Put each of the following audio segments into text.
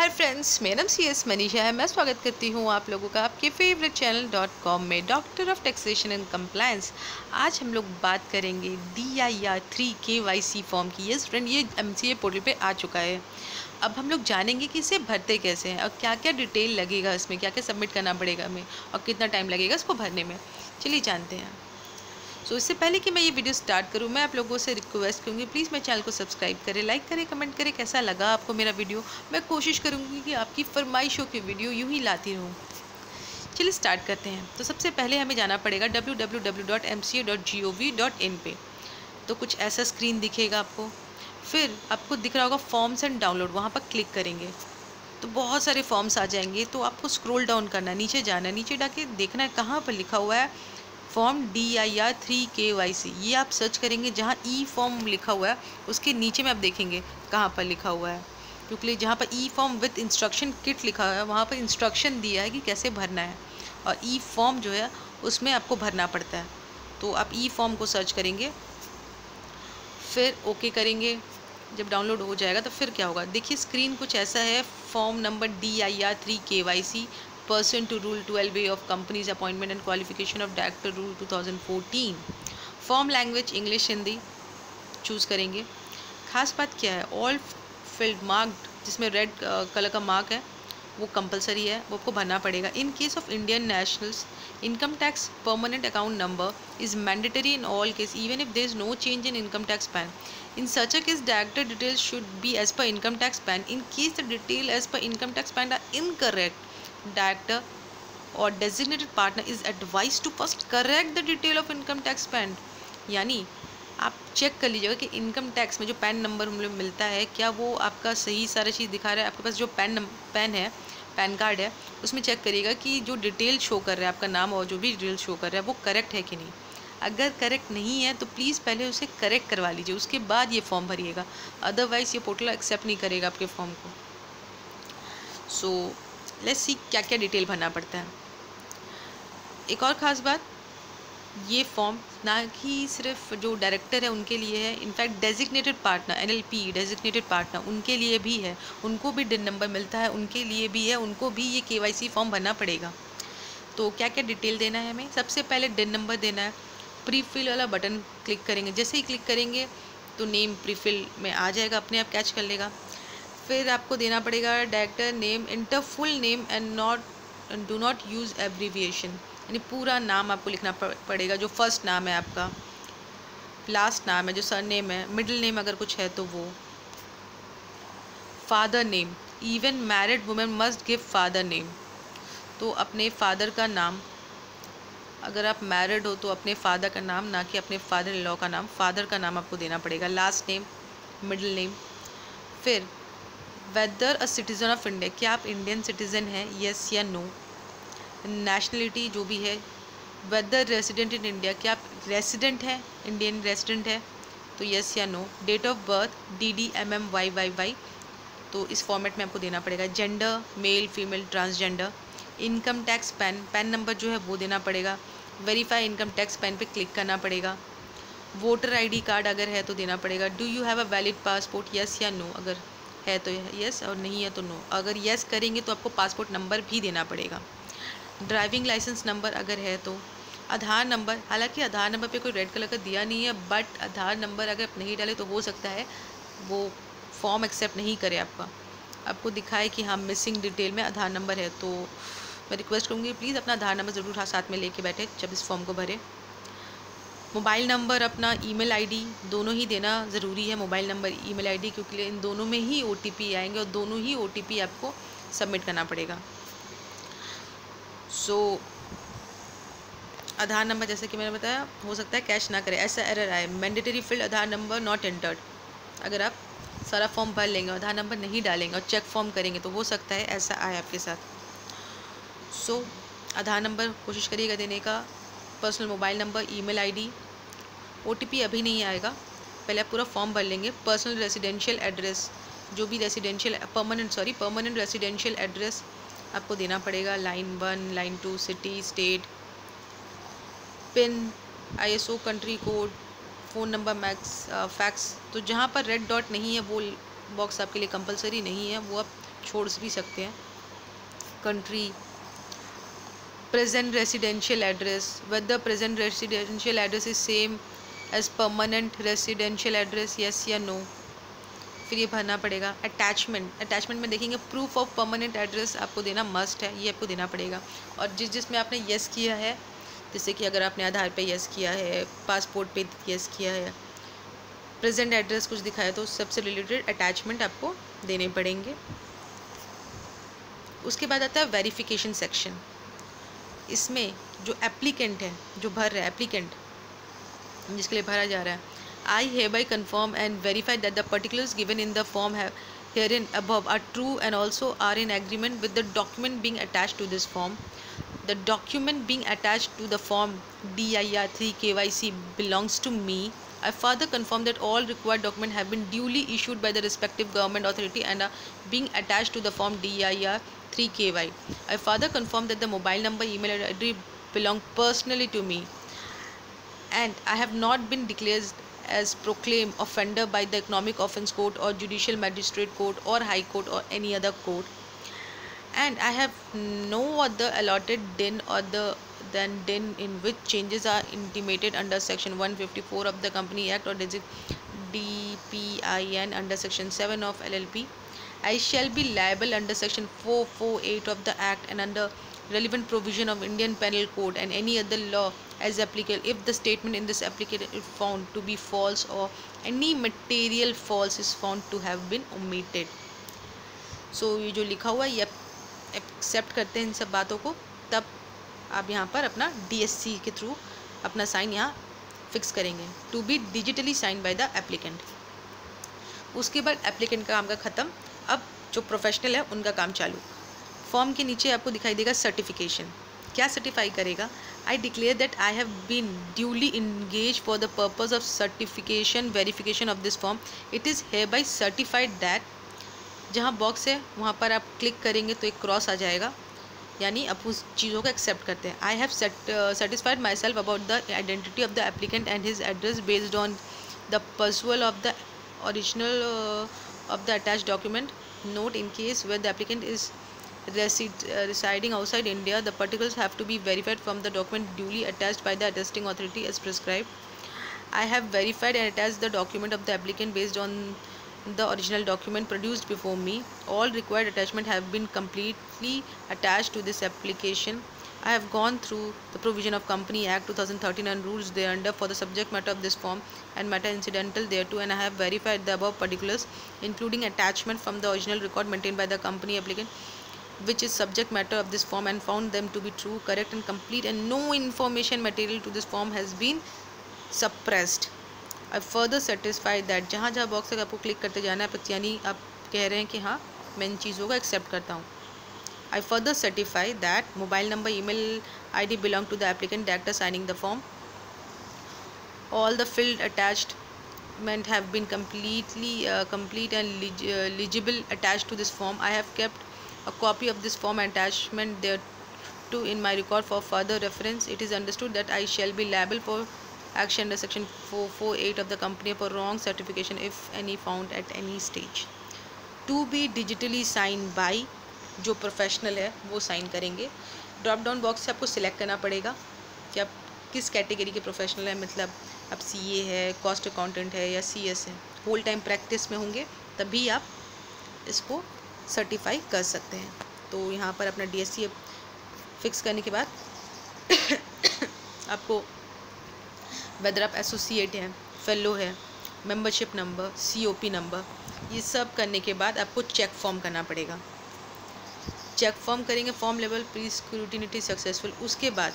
हाय friends मेरा नाम सी S Manisha है। मैं स्वागत करती हूँ आप लोगों का आपके फेवरेट चैनल डॉट कॉम में doctor of taxation and compliance आज हम लोग बात करेंगे D I R three K Y C form की। यस फ्रेंड ये एम सी ए पोर्टल पर आ चुका है। अब हम लोग जानेंगे कि इसे भरते कैसे हैं और क्या क्या डिटेल लगेगा इसमें क्या क्या सबमिट करना पड़ेगा हमें और कितना टाइम लगेगा इसको भरने में। चलिए जानते हैं। सो इससे पहले कि मैं ये वीडियो स्टार्ट करूँ, मैं आप लोगों से रिक्वेस्ट करूँगी प्लीज़ मेरे चैनल को सब्सक्राइब करें लाइक करें कमेंट करें, कैसा लगा आपको मेरा वीडियो मैं कोशिश करूँगी कि आपकी फरमाइशों की वीडियो यूँ ही लाती रहूँ। चलिए स्टार्ट करते हैं। तो सबसे पहले हमें जाना पड़ेगा इन पे। तो कुछ ऐसा स्क्रीन दिखेगा आपको। फिर आपको दिख रहा होगा फॉर्म्स एंड डाउनलोड वहाँ पर क्लिक करेंगे। तो बहुत सारे फॉर्म्स आ जाएँगे तो आपको स्क्रॉल डाउन करना, नीचे जाना, नीचे जाके देखना है कहाँ पर लिखा हुआ है। Form D I R three K Y C. ये आप सर्च करेंगे जहाँ ई फॉर्म लिखा हुआ है, उसके नीचे में आप देखेंगे कहाँ पर लिखा हुआ है। क्योंकि जहाँ पर e form with instruction kit लिखा हुआ है, वहाँ पर इंस्ट्रक्शन दिया है कि कैसे भरना है। और ई फॉर्म जो है, उसमें आपको भरना पड़ता है। तो आप ई फॉर्म को सर्च करेंगे, फिर ओके करेंगे। जब डाउनलोड हो जाएगा तो फिर क्या होगा? देखिए, स्क्रीन कुछ ऐसा है, form number D I R three K Y C. To rule twelve way of companies appointment and qualification of director rule 2014 form language English Hindi choose करेंगे खास बात क्या है ऑल फ़ील्ड मार्क्ड जिसमें रेड कलर का mark है वो compulsory है वो आपको भरना पड़ेगा in case of Indian nationals income tax permanent account number is mandatory in all case even if there is no change in income tax PAN in such a case director details should be as per income tax PAN in case the detail as per income tax PAN are incorrect director or designated partner is advised to first correct the detail of income tax band यानी आप check कर लीजिएगा कि income tax में जो PAN number लोग मिलता है क्या वो आपका सही सारा चीज़ दिखा रहा है? आपके पास जो पैन पैन है पैन कार्ड है उसमें चेक करिएगा कि जो डिटेल शो कर रहा है आपका नाम और जो भी डिटेल शो कर रहा है वो करेक्ट है कि नहीं? अगर करेक्ट नहीं है तो प्लीज़ पहले उसे करेक्ट करवा लीजिए उसके बाद ये फॉर्म भरिएगा। अदरवाइज़ ये पोर्टल एक्सेप्ट नहीं करेगा आपके फॉर्म को। सो so, लेट्स सी क्या क्या डिटेल भरना पड़ता है। एक और ख़ास बात, ये फॉर्म ना कि सिर्फ़ जो डायरेक्टर है उनके लिए है in fact designated partner NLP designated partner उनके लिए भी है, उनको भी डिन नंबर मिलता है, उनके लिए भी है, उनको भी ये केवाईसी फॉर्म भरना पड़ेगा। तो क्या क्या डिटेल देना है हमें? सबसे पहले डिन नंबर देना है प्री फिल वाला बटन क्लिक करेंगे। जैसे ही क्लिक करेंगे तो नेम प्री फिल में आ जाएगा, अपने आप कैच कर लेगा। फिर आपको देना पड़ेगा director name enter full name and not do not use abbreviation यानी पूरा नाम आपको लिखना पड़ेगा, जो फ़र्स्ट नाम है आपका लास्ट नाम है, जो सर नेम है मिडिल नेम अगर कुछ है तो वो। Father name even married women must give father name तो अपने फादर का नाम, अगर आप मैरिड हो तो अपने फादर का नाम, ना कि अपने फादर इन लॉ का नाम फादर का नाम आपको देना पड़ेगा। लास्ट नेम मिडिल नेम फिर whether a citizen of India क्या आप इंडियन सिटीज़न हैं येस या नो नेशनलिटी जो भी है वेदर रेसिडेंट इन इंडिया क्या आप रेसिडेंट हैं इंडियन रेसिडेंट है तो येस या no date of birth D D M M Y Y Y तो इस फॉर्मेट में आपको देना पड़ेगा gender male female transgender income tax PAN PAN number जो है वो देना पड़ेगा वेरीफाई इनकम टैक्स पैन पे क्लिक करना पड़ेगा वोटर आईडी कार्ड अगर है तो देना पड़ेगा do you have a valid passport yes या नो अगर है तो यस और नहीं है तो नो अगर यस करेंगे तो आपको पासपोर्ट नंबर भी देना पड़ेगा. ड्राइविंग लाइसेंस नंबर अगर है तो. आधार नंबर हालाँकि आधार नंबर पे कोई रेड कलर का दिया नहीं है बट आधार नंबर अगर आप नहीं डाले तो हो सकता है वो फॉर्म एक्सेप्ट नहीं करे आपका. आपको दिखाए कि हाँ मिसिंग डिटेल में आधार नंबर है तो मैं रिक्वेस्ट करूँगी प्लीज़ अपना आधार नंबर ज़रूर साथ में लेके बैठे जब इस फॉर्म को भरें. मोबाइल नंबर अपना ईमेल आईडी दोनों ही देना ज़रूरी है मोबाइल नंबर ईमेल आईडी क्योंकि इन दोनों में ही ओटीपी आएँगे और दोनों ही ओटीपी आपको सबमिट करना पड़ेगा। सो so, आधार नंबर जैसे कि मैंने बताया हो सकता है कैश ना करें। ऐसा एरर आए। Mandatory field Aadhaar number not entered अगर आप सारा फॉर्म भर लेंगे आधार नंबर नहीं डालेंगे और चेक फॉर्म करेंगे तो हो सकता है ऐसा आए आपके साथ। सो so, आधार नंबर कोशिश करिएगा देने का। Personal mobile number email ID OTP अभी नहीं आएगा। पहले आप पूरा फॉर्म भर लेंगे। पर्सनल रेजिडेंशियल एड्रेस जो भी residential permanent sorry permanent residential address आपको देना पड़ेगा। Line one line two city state PIN ISO country code phone number max fax तो जहाँ पर रेड डॉट नहीं है, वो बॉक्स आपके लिए कंपलसरी नहीं है। वो आप छोड़ भी सकते हैं। Country present residential address whether present residential address is same as permanent residential address, yes या no? फिर ये भरना पड़ेगा। अटैचमेंट अटैचमेंट में देखेंगे प्रूफ ऑफ़ परमानेंट एड्रेस आपको देना मस्ट है, ये आपको देना पड़ेगा। और जिस जिसमें आपने यस किया है, जैसे कि अगर आपने आधार पे यस किया है पासपोर्ट पे यस किया है प्रेजेंट एड्रेस कुछ दिखाया तो सबसे रिलेटेड अटैचमेंट आपको देने पड़ेंगे। उसके बाद आता है वेरिफिकेशन सेक्शन इसमें जो एप्लीकेंट है, जो भर रहा है एप्लीकेंट जिसके लिए भरा जा रहा है I hereby confirm and verify that the particulars given in the form है here in above are true and also are in agreement with the document being attach to this form the document being attach to the form D I R three K Y C belongs to me I further confirm that all required documents have been duly issued by the respective government authority and are being attached to the form DIR 3KY. I further confirm that the mobile number, email address belong personally to me. And I have not been declared as proclaimed offender by the Economic Offence Court or Judicial Magistrate Court or High Court or any other court. And I have no other allotted din or the than din in which changes are intimated under section 154 of the company act or dpin under section 7 of llp i shall be liable under section 448 of the act and under relevant provision of indian penal code and any other law as applicable if the statement in this application is found to be false or any material false is found to have been omitted so ये जो लिखा हुआ है ये accept करते हैं इन सब बातों को तब आप यहाँ पर अपना DSC के थ्रू अपना साइन यहाँ फिक्स करेंगे to be digitally sign by the applicant उसके बाद एप्लीकेंट का काम का ख़त्म अब जो प्रोफेशनल है उनका काम चालू। फॉर्म के नीचे आपको दिखाई देगा सर्टिफिकेशन क्या सर्टिफाई करेगा? I declare that I have been duly engage for the purpose of certification verification of this form it is hereby certified that जहाँ बॉक्स है वहाँ पर आप क्लिक करेंगे तो एक क्रॉस आ जाएगा। यानी आप उस चीज़ों को एक्सेप्ट करते हैं। I have satisfied my self about the identity of the applicant and his address based on the perusal of the uh, of the attached document note in case where the applicant is uh, residing outside India the particulars have to be verified from the document duly attached by the attesting authority as prescribed I have verified and attached the document of the applicant based on the original document produced before me. All required attachments have been completely attached to this application. I have gone through the provision of company act 2013 and rules thereunder for the subject matter of this form and matter incidental thereto and I have verified the above particulars including attachment from the original record maintain by the company applicant which is subject matter of this form and found them to be true correct and complete and no information material to this form has been suppressed I further satisfied that जहाँ जहाँ box तक आपको click करते जाना है यानी आप कह रहे हैं कि हाँ मैं इन चीज़ों को एक्सेप्ट करता हूँ। I further certify that mobile number, email ID belong to the applicant director signing the form. All the field attached have been completely uh, complete and leg uh, legible attached to this form. I have kept a copy of this form attachment there too in my record for further reference. It is understood that I shall be liable for action under section 448 of the company for wrong certification if any found at any stage. To be digitally signed by जो professional है, वो sign करेंगे। Drop down box से आपको select करना पड़ेगा कि आप किस कैटेगरी के प्रोफेशनल हैं। मतलब आप सी ए है कॉस्ट अकाउंटेंट है या सी एस है। होल टाइम प्रैक्टिस में होंगे, तभी आप इसको सर्टिफाई कर सकते हैं। तो यहाँ पर अपना डी एस सी फिक्स करने के बाद आपको वेदर आप एसोसिएट हैं फेलो है मेंबरशिप नंबर सीओपी नंबर ये सब करने के बाद आपको चेक फॉर्म करना पड़ेगा। चेक फॉर्म करेंगे, form level pre scrutiny successful उसके बाद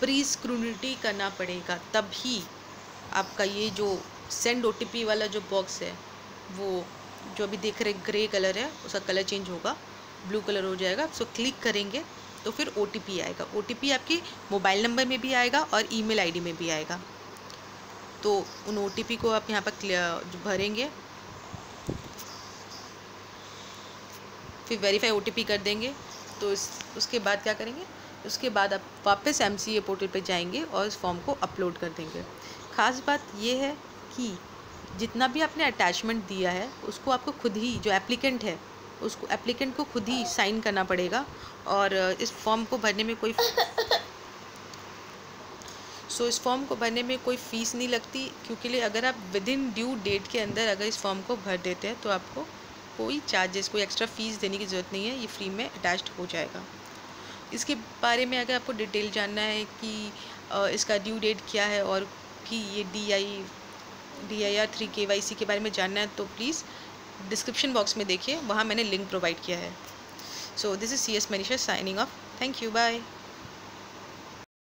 प्री स्क्रूनिटी करना पड़ेगा, तभी आपका ये जो सेंड ओ वाला जो बॉक्स है, वो जो अभी देख रहे ग्रे कलर है, उसका कलर चेंज होगा ब्लू कलर हो जाएगा सो क्लिक करेंगे तो फिर ओटीपी आएगा। ओ आपकी मोबाइल नंबर में भी आएगा और ईमेल आईडी में भी आएगा। तो उन ओ को आप यहाँ पर भरेंगे फिर वेरीफाई ओटीपी कर देंगे। तो इस उसके बाद क्या करेंगे? उसके बाद आप वापस एम सी ए पोर्टल पर जाएँगे और उस फॉर्म को अपलोड कर देंगे। ख़ास बात ये है कि जितना भी आपने अटैचमेंट दिया है उसको आपको खुद ही जो एप्लीकेंट है उसको एप्लीकेंट को खुद ही साइन करना पड़ेगा और इस फॉर्म को भरने में कोई सो so, इस फॉर्म को भरने में कोई फ़ीस नहीं लगती क्योंकि लिए अगर आप विद इन ड्यू डेट के अंदर अगर इस फॉर्म को भर देते हैं तो आपको कोई चार्जेस कोई एक्स्ट्रा फ़ीस देने की ज़रूरत नहीं है, ये फ्री में अटैच्ड हो जाएगा। इसके बारे में अगर आपको डिटेल जानना है कि इसका ड्यू डेट क्या है और कि ये D I D I R three K Y C के बारे में जानना है तो प्लीज़ डिस्क्रिप्शन बॉक्स में देखिए, वहाँ मैंने लिंक प्रोवाइड किया है। So this is C S Manisha signing off thank you bye